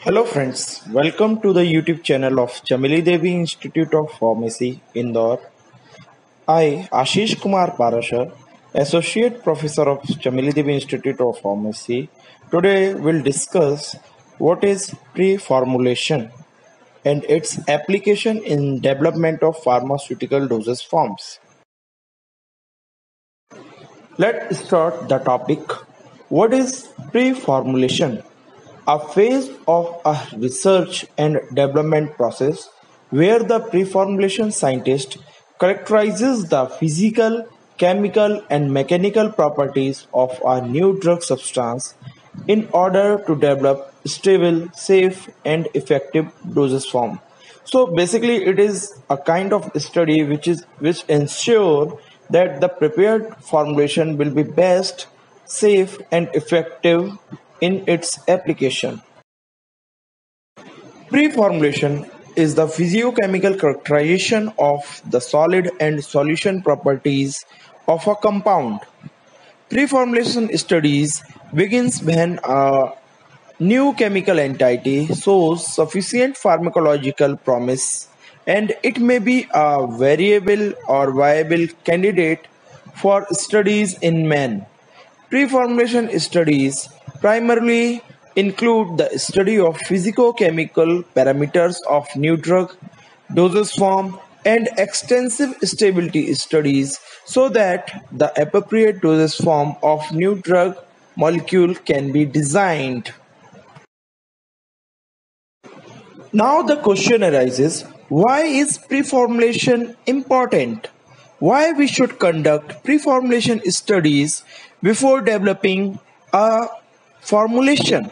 Hello friends, welcome to the YouTube channel of Chameli Devi Institute of Pharmacy, Indore. I, Ashish Kumar Parashar, Associate Professor of Chameli Devi Institute of Pharmacy, today will discuss what is pre-formulation and its application in development of pharmaceutical dosage forms. Let's start the topic. What is pre-formulation? A phase of a research and development process where the pre-formulation scientist characterizes the physical, chemical and mechanical properties of a new drug substance in order to develop stable, safe and effective dosage form. So basically it is a kind of study which is which ensure that the prepared formulation will be best, safe and effective in its application. Pre-formulation is the physiochemical characterization of the solid and solution properties of a compound. Pre-formulation studies begins when a new chemical entity shows sufficient pharmacological promise and it may be a variable or viable candidate for studies in men. Pre-formulation studies primarily include the study of physicochemical parameters of new drug, dosage form, and extensive stability studies so that the appropriate dosage form of new drug molecule can be designed. Now the question arises, why is pre-formulation important? Why we should conduct pre-formulation studies before developing a formulation.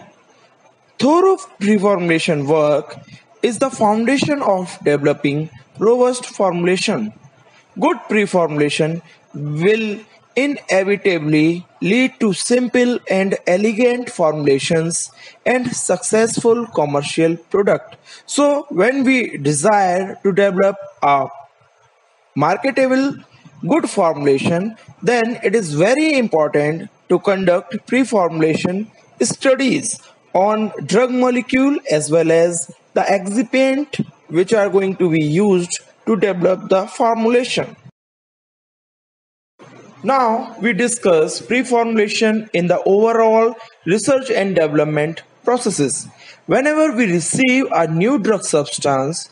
Thorough pre-formulation work is the foundation of developing robust formulation. Good pre-formulation will inevitably lead to simple and elegant formulations and successful commercial product. So when we desire to develop a marketable good formulation, then it is very important to conduct pre-formulation studies on drug molecule as well as the excipient which are going to be used to develop the formulation. Now we discuss pre-formulation in the overall research and development processes. Whenever we receive a new drug substance,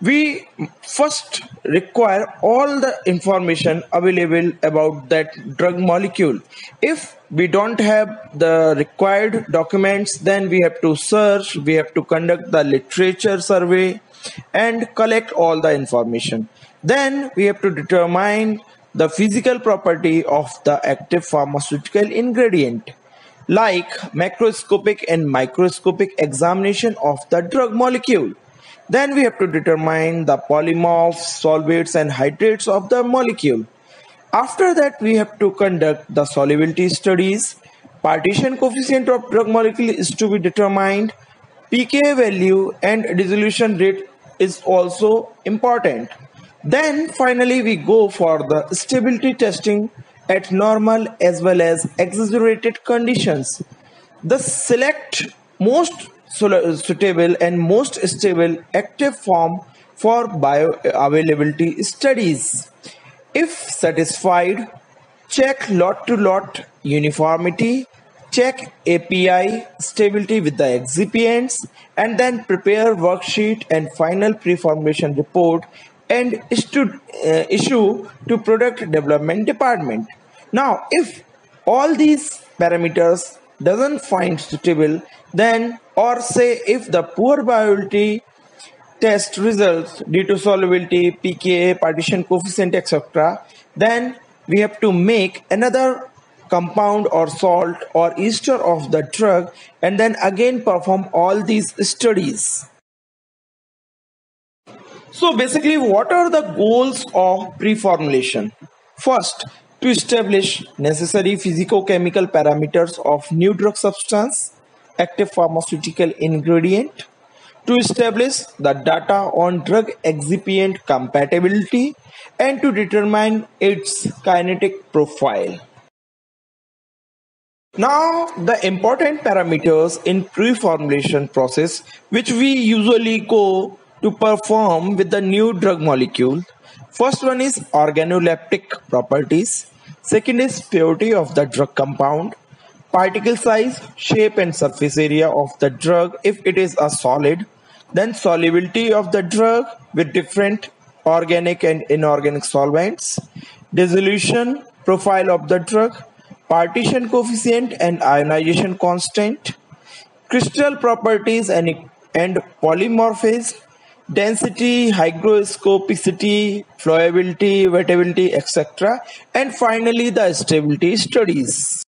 we first require all the information available about that drug molecule. If we don't have the required documents then we have to search we have to conduct the literature survey and collect all the information. Then we have to determine the physical property of the active pharmaceutical ingredient like macroscopic and microscopic examination of the drug molecule then we have to determine the polymorphs, solvates and hydrates of the molecule. After that, we have to conduct the solubility studies. Partition coefficient of drug molecule is to be determined. pKa value and dissolution rate is also important. Then finally we go for the stability testing at normal as well as exaggerated conditions. The select most suitable and most stable active form for bioavailability studies. If satisfied, check lot to lot uniformity, check API stability with the excipients, and then prepare worksheet and final pre-formulation report and issue, uh, issue to product development department. Now, if all these parameters doesn't find suitable, then or say if the poor bioavailability test results due to solubility, pKa, partition coefficient, etc., then we have to make another compound or salt or ester of the drug and then again perform all these studies. So basically what are the goals of pre-formulation? First, to establish necessary physicochemical parameters of new drug substance active pharmaceutical ingredient to establish the data on drug excipient compatibility and to determine its kinetic profile. Now the important parameters in pre-formulation process which we usually go to perform with the new drug molecule. First one is organoleptic properties. Second is purity of the drug compound. Particle size, shape and surface area of the drug if it is a solid. Then solubility of the drug with different organic and inorganic solvents. Dissolution profile of the drug partition coefficient and ionization constant, crystal properties and, and polymorphism, density, hygroscopicity, flowability, wettability, etc. And finally the stability studies.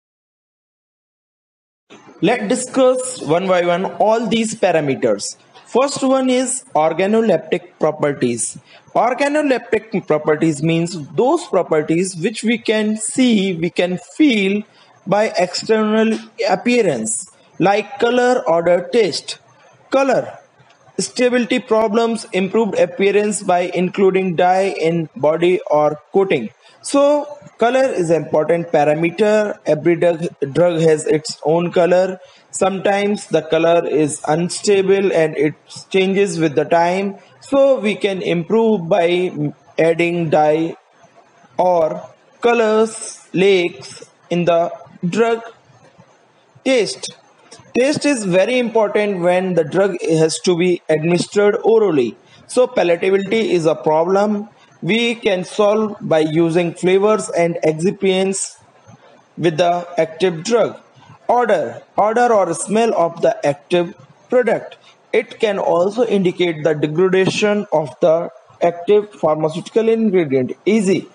Let's discuss one by one all these parameters. First one is organoleptic properties. Organoleptic properties means those properties which we can see, we can feel by external appearance like color, odor, taste. Color, stability problems, improved appearance by including dye in body or coating. So color is an important parameter. Every drug, drug has its own color. Sometimes the color is unstable and it changes with the time so we can improve by adding dye or colors lakes in the drug taste taste is very important when the drug has to be administered orally so palatability is a problem we can solve by using flavors and excipients with the active drug odor odor or smell of the active product it can also indicate the degradation of the active pharmaceutical ingredient. Easy.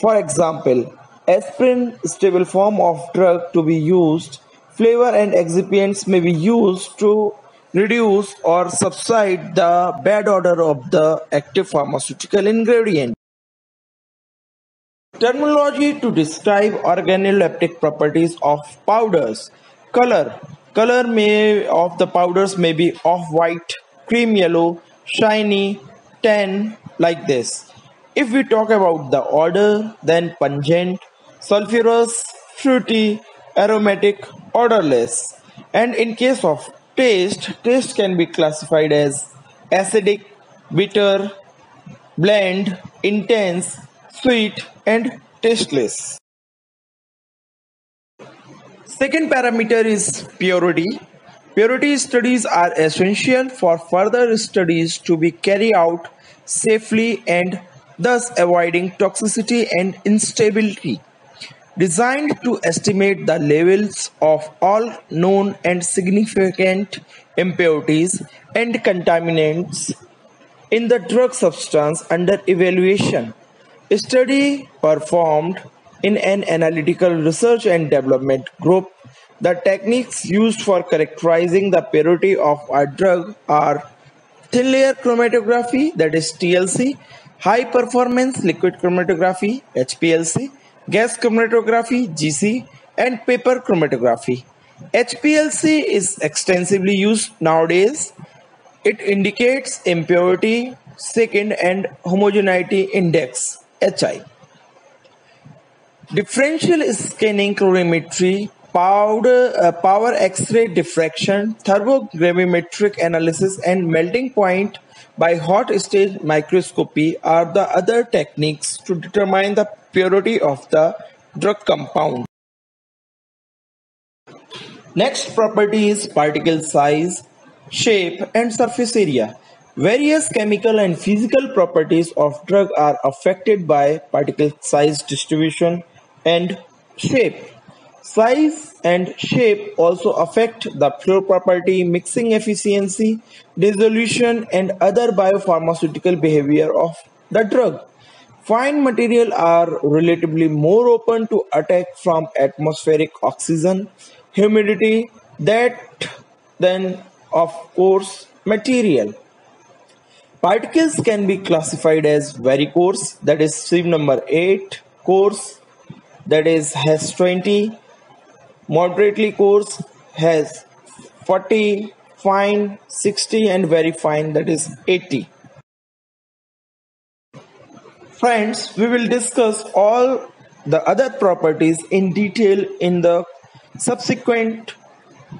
For example, aspirin stable form of drug to be used. Flavor and excipients may be used to reduce or subside the bad odor of the active pharmaceutical ingredient. Terminology to describe organoleptic properties of powders. Color Color may of the powders may be off-white, cream yellow, shiny, tan, like this. If we talk about the odor, then pungent, sulfurous, fruity, aromatic, odorless. And in case of taste, taste can be classified as acidic, bitter, bland, intense, sweet, and tasteless. Second parameter is purity. Purity studies are essential for further studies to be carried out safely and thus avoiding toxicity and instability. Designed to estimate the levels of all known and significant impurities and contaminants in the drug substance under evaluation. A study performed in an analytical research and development group, the techniques used for characterizing the purity of a drug are thin layer chromatography, that is TLC, high performance liquid chromatography, HPLC, gas chromatography, GC, and paper chromatography. HPLC is extensively used nowadays. It indicates impurity, second, and homogeneity index, HI. Differential scanning calorimetry, powder, uh, power X-ray diffraction, thermogravimetric analysis and melting point by hot stage microscopy are the other techniques to determine the purity of the drug compound. Next property is particle size, shape and surface area. Various chemical and physical properties of drug are affected by particle size distribution, and shape. Size and shape also affect the flow property, mixing efficiency, dissolution, and other biopharmaceutical behavior of the drug. Fine material are relatively more open to attack from atmospheric oxygen, humidity, that than of coarse material. Particles can be classified as very coarse, that is sieve number 8, coarse, that is has 20 moderately coarse has 40 fine 60 and very fine that is 80 friends we will discuss all the other properties in detail in the subsequent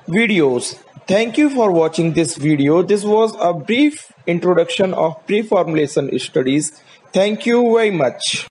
videos. Thank you for watching this video. This was a brief introduction of pre-formulation studies. Thank you very much.